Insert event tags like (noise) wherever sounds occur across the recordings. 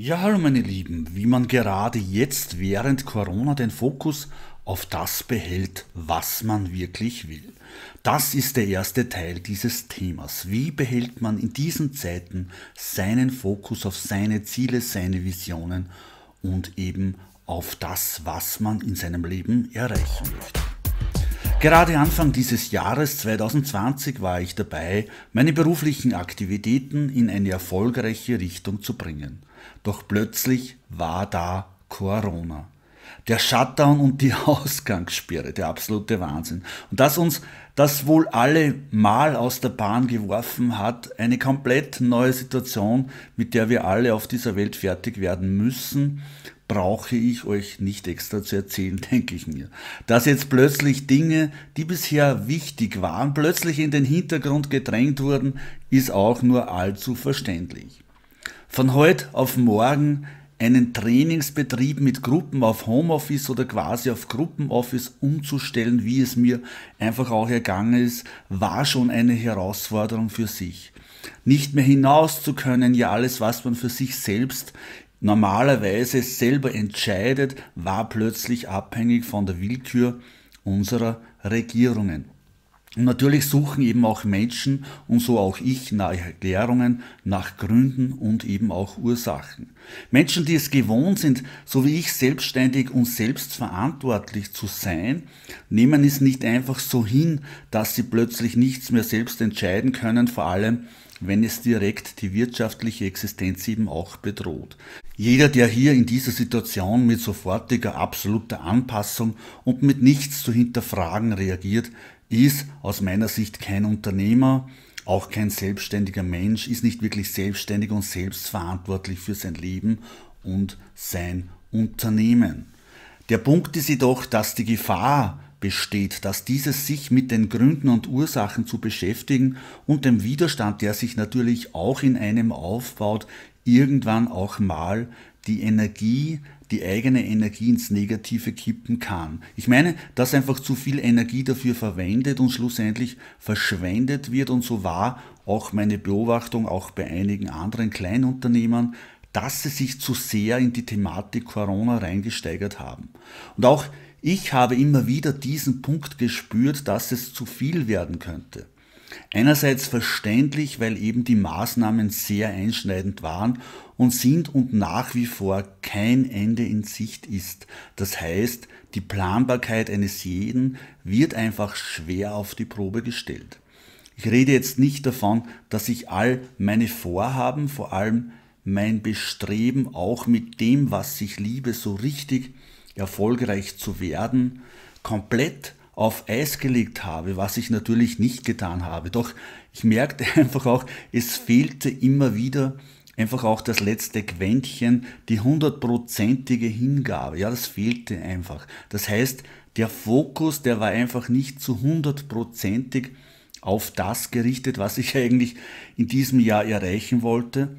Ja, hallo meine Lieben, wie man gerade jetzt während Corona den Fokus auf das behält, was man wirklich will. Das ist der erste Teil dieses Themas. Wie behält man in diesen Zeiten seinen Fokus auf seine Ziele, seine Visionen und eben auf das, was man in seinem Leben erreichen möchte. Gerade Anfang dieses Jahres 2020 war ich dabei, meine beruflichen Aktivitäten in eine erfolgreiche Richtung zu bringen. Doch plötzlich war da Corona. Der Shutdown und die (laughs) Ausgangssperre, der absolute Wahnsinn. Und das uns das wohl alle mal aus der Bahn geworfen hat, eine komplett neue Situation, mit der wir alle auf dieser Welt fertig werden müssen, brauche ich euch nicht extra zu erzählen, (laughs) denke ich mir. Dass jetzt plötzlich Dinge, die bisher wichtig waren, plötzlich in den Hintergrund gedrängt wurden, ist auch nur allzu verständlich. Von heute auf morgen einen Trainingsbetrieb mit Gruppen auf Homeoffice oder quasi auf Gruppenoffice umzustellen, wie es mir einfach auch ergangen ist, war schon eine Herausforderung für sich. Nicht mehr hinaus zu können, ja alles, was man für sich selbst normalerweise selber entscheidet, war plötzlich abhängig von der Willkür unserer Regierungen. Und natürlich suchen eben auch Menschen und so auch ich nach Erklärungen, nach Gründen und eben auch Ursachen. Menschen, die es gewohnt sind, so wie ich selbstständig und selbstverantwortlich zu sein, nehmen es nicht einfach so hin, dass sie plötzlich nichts mehr selbst entscheiden können, vor allem wenn es direkt die wirtschaftliche Existenz eben auch bedroht. Jeder, der hier in dieser Situation mit sofortiger absoluter Anpassung und mit nichts zu hinterfragen reagiert, ist aus meiner Sicht kein Unternehmer, auch kein selbstständiger Mensch, ist nicht wirklich selbstständig und selbstverantwortlich für sein Leben und sein Unternehmen. Der Punkt ist jedoch, dass die Gefahr besteht, dass dieses sich mit den Gründen und Ursachen zu beschäftigen und dem Widerstand, der sich natürlich auch in einem aufbaut, irgendwann auch mal die Energie, die eigene Energie ins Negative kippen kann. Ich meine, dass einfach zu viel Energie dafür verwendet und schlussendlich verschwendet wird und so war auch meine Beobachtung auch bei einigen anderen Kleinunternehmern, dass sie sich zu sehr in die Thematik Corona reingesteigert haben. Und auch ich habe immer wieder diesen Punkt gespürt, dass es zu viel werden könnte. Einerseits verständlich, weil eben die Maßnahmen sehr einschneidend waren und sind und nach wie vor kein Ende in Sicht ist. Das heißt, die Planbarkeit eines jeden wird einfach schwer auf die Probe gestellt. Ich rede jetzt nicht davon, dass ich all meine Vorhaben, vor allem mein Bestreben auch mit dem, was ich liebe, so richtig erfolgreich zu werden, komplett auf Eis gelegt habe, was ich natürlich nicht getan habe. Doch ich merkte (laughs) einfach auch, es fehlte immer wieder einfach auch das letzte Quäntchen, die hundertprozentige Hingabe. Ja, das fehlte einfach. Das heißt, der Fokus, der war einfach nicht zu hundertprozentig auf das gerichtet, was ich (laughs) eigentlich in diesem Jahr erreichen wollte.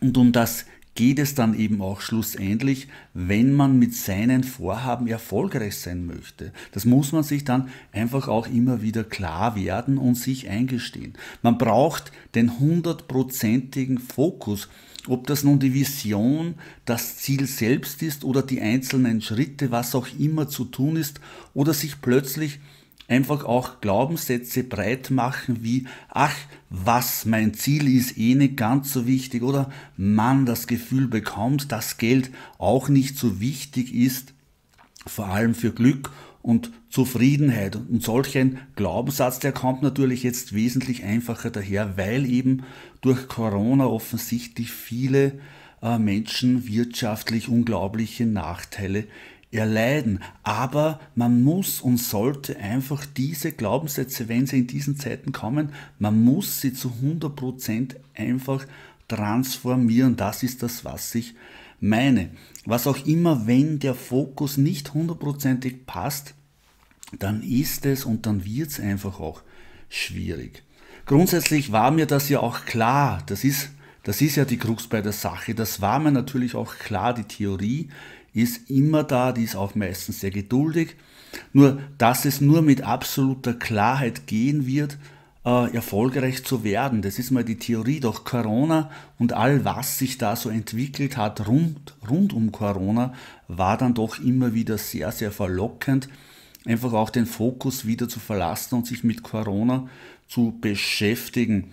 Und um das geht es dann eben auch schlussendlich, wenn man mit seinen Vorhaben erfolgreich sein möchte. Das muss man sich dann einfach auch immer wieder klar werden und sich eingestehen. Man braucht den hundertprozentigen Fokus, ob das nun die Vision, das Ziel selbst ist oder die einzelnen Schritte, was auch immer zu tun ist, oder sich plötzlich einfach auch Glaubenssätze breit machen wie, ach, was mein Ziel ist, eh nicht ganz so wichtig oder man das Gefühl bekommt, dass Geld auch nicht so wichtig ist, vor allem für Glück und Zufriedenheit. Und solch ein Glaubenssatz, der kommt natürlich jetzt wesentlich einfacher daher, weil eben durch Corona offensichtlich viele äh, Menschen wirtschaftlich unglaubliche Nachteile erleiden. Aber man muss und sollte einfach diese Glaubenssätze, wenn sie in diesen Zeiten kommen, man muss sie zu 100% einfach transformieren. Das ist das, was ich meine. Was auch immer, wenn der Fokus nicht hundertprozentig passt, dann ist es und dann wird es einfach auch schwierig. Grundsätzlich war mir das ja auch klar. Das ist, das ist ja die Krux bei der Sache. Das war mir natürlich auch klar, die Theorie ist immer da, die ist auch meistens sehr geduldig. Nur, dass es nur mit absoluter Klarheit gehen wird, äh, erfolgreich zu werden. Das ist mal die Theorie. Doch Corona und all was sich da so entwickelt hat rund, rund um Corona, war dann doch immer wieder sehr, sehr verlockend, einfach auch den Fokus wieder zu verlassen und sich mit Corona zu beschäftigen,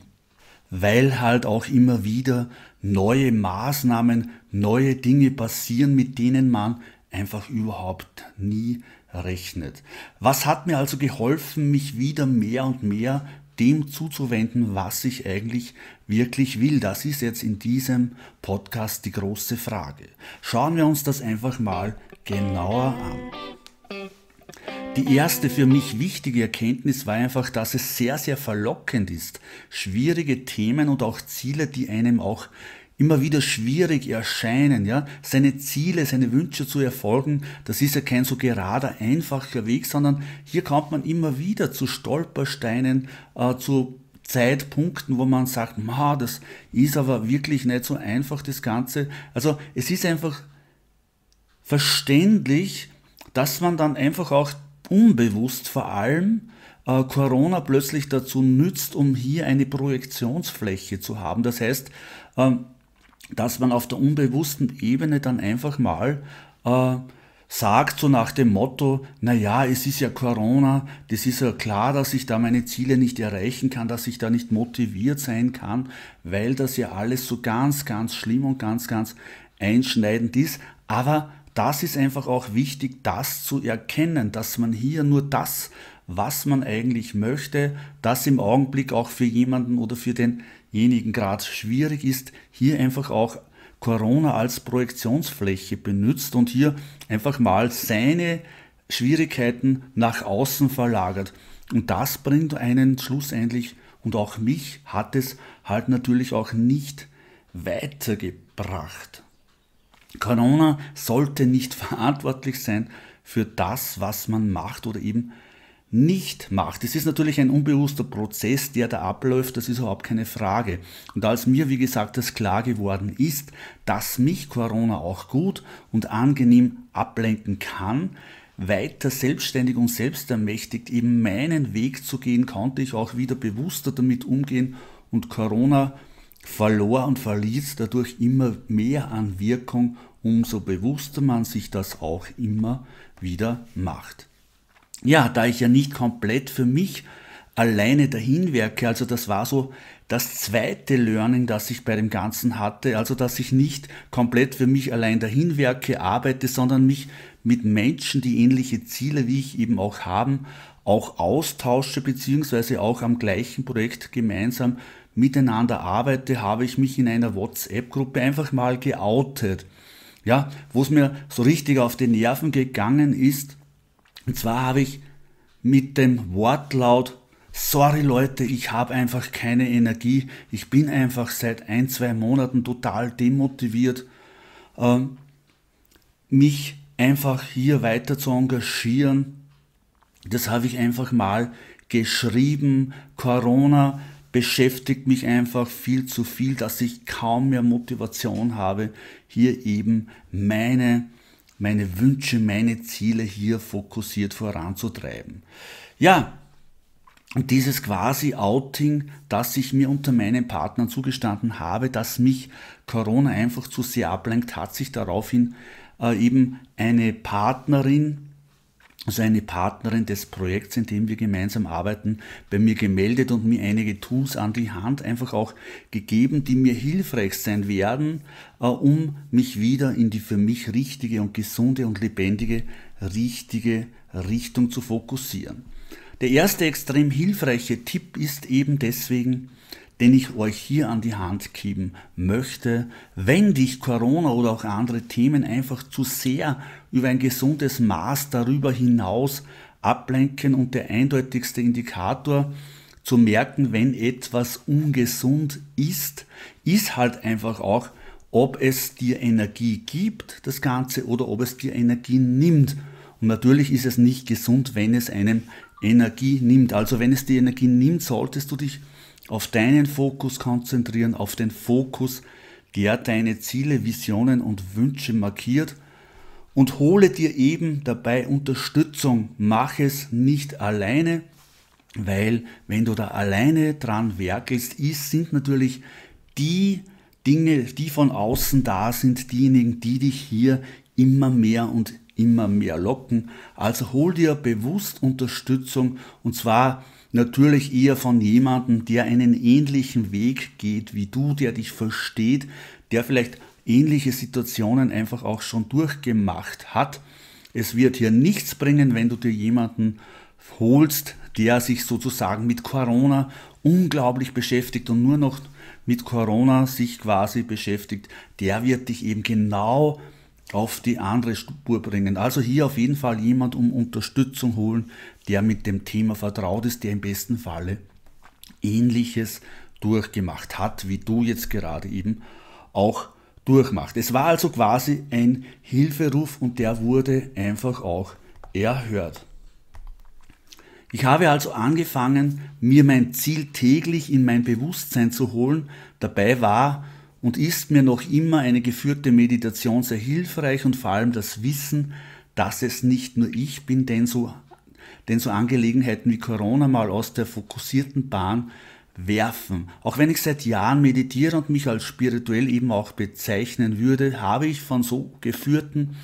weil halt auch immer wieder neue Maßnahmen, neue Dinge passieren, mit denen man einfach überhaupt nie rechnet. Was hat mir also geholfen, mich wieder mehr und mehr dem zuzuwenden, was ich eigentlich wirklich will. Das ist jetzt in diesem Podcast die große Frage. Schauen wir uns das einfach mal genauer an. Die erste für mich wichtige Erkenntnis war einfach, dass es sehr, sehr verlockend ist, schwierige Themen und auch Ziele, die einem auch immer wieder schwierig erscheinen, ja, seine Ziele, seine Wünsche zu erfolgen, das ist ja kein so gerader, einfacher Weg, sondern hier kommt man immer wieder zu Stolpersteinen, äh, zu Zeitpunkten, wo man sagt, ma, das ist aber wirklich nicht so einfach, das Ganze. Also es ist einfach verständlich, dass man dann einfach auch unbewusst vor allem äh, Corona plötzlich dazu nützt, um hier eine Projektionsfläche zu haben. Das heißt, ähm, dass man auf der unbewussten Ebene dann einfach mal äh, sagt, so nach dem Motto, na ja, es ist ja Corona, das ist ja klar, dass ich da meine Ziele nicht erreichen kann, dass ich da nicht motiviert sein kann, weil das ja alles so ganz, ganz schlimm und ganz, ganz einschneidend ist. Aber das ist einfach auch wichtig, das zu erkennen, dass man hier nur das, was man eigentlich möchte, das im Augenblick auch für jemanden oder für den denjenigen gerade schwierig ist, hier einfach auch Corona als Projektionsfläche benutzt und hier einfach mal seine Schwierigkeiten nach außen verlagert. Und das bringt einen schlussendlich und auch mich hat es halt natürlich auch nicht weitergebracht. Corona sollte nicht (laughs) verantwortlich sein für das, was man macht oder eben nicht macht. Es ist natürlich ein unbewusster Prozess, der da abläuft, das ist überhaupt keine Frage. Und als mir, wie gesagt, das klar geworden ist, dass mich Corona auch gut und angenehm ablenken kann, weiter selbstständig und selbstermächtigt eben meinen Weg zu gehen, konnte ich auch wieder bewusster damit umgehen und Corona verlor und verließ dadurch immer mehr an Wirkung, umso bewusster man sich das auch immer wieder macht. Ja, da ich ja nicht komplett für mich alleine dahin werke, also das war so das zweite Learning, das ich bei dem Ganzen hatte, also dass ich nicht komplett für mich allein dahin werke, arbeite, sondern mich mit Menschen, die ähnliche Ziele wie ich eben auch haben, auch austausche, beziehungsweise auch am gleichen Projekt gemeinsam miteinander arbeite, habe ich mich in einer WhatsApp-Gruppe einfach mal geoutet. Ja, wo es mir so richtig auf die Nerven gegangen ist, und zwar habe ich mit dem Wortlaut, sorry Leute, ich habe einfach keine Energie, ich bin einfach seit ein, zwei Monaten total demotiviert, ähm, mich einfach hier weiter zu engagieren. Das habe ich einfach mal geschrieben. Corona beschäftigt mich einfach viel zu viel, dass ich kaum mehr Motivation habe, hier eben meine meine Wünsche, meine Ziele hier fokussiert voranzutreiben. Ja, und dieses quasi Outing, das ich mir unter meinen Partnern zugestanden habe, dass mich Corona einfach zu sehr ablenkt, hat sich daraufhin äh, eben eine Partnerin also eine Partnerin des Projekts, in dem wir gemeinsam arbeiten, bei mir gemeldet und mir einige Tools an die Hand einfach auch gegeben, die mir hilfreich sein werden, äh, um mich wieder in die für mich richtige und gesunde und lebendige, richtige Richtung zu fokussieren. Der erste extrem hilfreiche Tipp ist eben deswegen, den ich euch hier an die Hand geben möchte, wenn dich Corona oder auch andere Themen einfach zu sehr über ein gesundes Maß darüber hinaus ablenken und der eindeutigste Indikator zu merken, wenn etwas ungesund ist, ist halt einfach auch, ob es dir Energie gibt, das Ganze, oder ob es dir Energie nimmt. Und natürlich ist es nicht gesund, wenn es einem Energie nimmt. Also wenn es dir Energie nimmt, solltest du dich auf deinen Fokus konzentrieren, auf den Fokus, der deine Ziele, Visionen und Wünsche markiert und hole dir eben dabei Unterstützung. Mach es nicht alleine, weil wenn du da alleine dran werkelst, ist, sind natürlich die Dinge, die von außen da sind, diejenigen, die dich hier immer mehr und immer mehr locken. Also hol dir bewusst Unterstützung und zwar natürlich eher von jemandem, der einen ähnlichen Weg geht wie du, der dich versteht, der vielleicht ähnliche Situationen einfach auch schon durchgemacht hat. Es wird hier nichts bringen, wenn du dir jemanden holst, der sich sozusagen mit Corona unglaublich beschäftigt und nur noch mit Corona sich quasi beschäftigt, der wird dich eben genau auf die andere Spur bringen. Also hier auf jeden Fall jemand um Unterstützung holen, der mit dem Thema vertraut ist, der im besten Falle ähnliches durchgemacht hat, wie du jetzt gerade eben auch durchmacht. Es war also quasi ein Hilferuf und der wurde einfach auch erhört. Ich habe also angefangen, mir mein Ziel täglich in mein Bewusstsein zu holen. Dabei war und ist mir noch immer eine geführte Meditation sehr hilfreich und vor allem das Wissen, dass es nicht nur ich bin, denn so, denn so Angelegenheiten wie Corona mal aus der fokussierten Bahn werfen. Auch wenn ich seit Jahren meditiere und mich als spirituell eben auch bezeichnen würde, habe ich von so geführten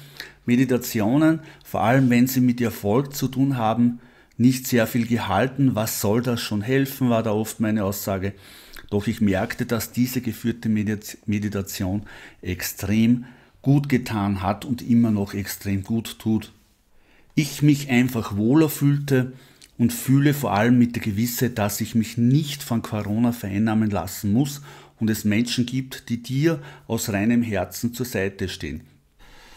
Meditationen, vor allem wenn sie mit Erfolg zu tun haben, nicht sehr viel gehalten. Was soll das schon helfen, war da oft meine Aussage. Doch ich merkte, dass diese geführte Meditation extrem gut getan hat und immer noch extrem gut tut. Ich mich einfach wohler fühlte und fühle vor allem mit der Gewissheit, dass ich mich nicht von Corona vereinnahmen lassen muss und es Menschen gibt, die dir aus reinem Herzen zur Seite stehen.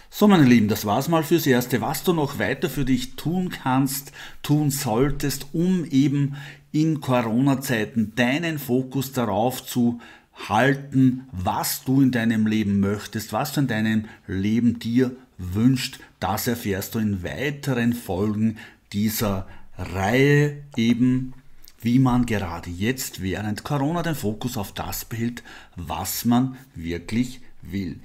So, meine Lieben, das war's mal fürs Erste. Was du noch weiter für dich tun kannst, tun solltest, um eben in Corona-Zeiten deinen Fokus darauf zu halten, was du in deinem Leben möchtest, was du in deinem Leben dir wünscht, das erfährst du in weiteren Folgen dieser Reihe eben, wie man gerade jetzt während Corona den Fokus auf das behält, was man wirklich will.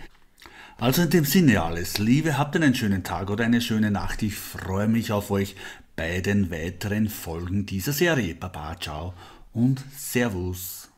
Also in dem Sinne alles. Liebe, habt einen schönen Tag oder eine schöne Nacht. Ich freue mich auf euch bei den weiteren Folgen dieser Serie. Baba, ciao und Servus.